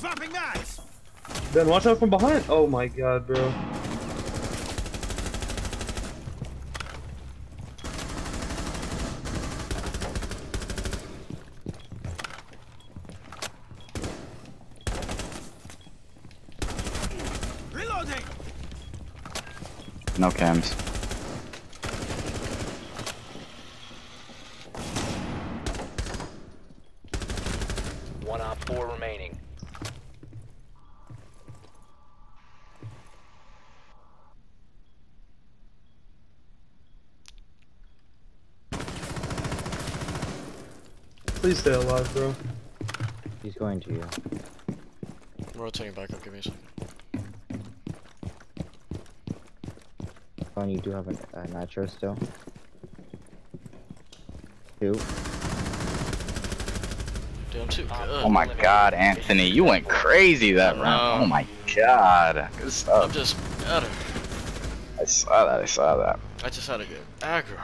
Swapping knives. Ben, watch out from behind. Oh my god, bro. Reloading. No cams. One op four remaining. Please stay alive, bro. He's going to you. I'm rotating back up. Give me a second. Oh, you do have a, a nitro still. Two. Damn, too oh good. Oh my god, Anthony, you went crazy that I round. Oh my god. Good I'm just better. I saw that, I saw that. I just had a good aggro.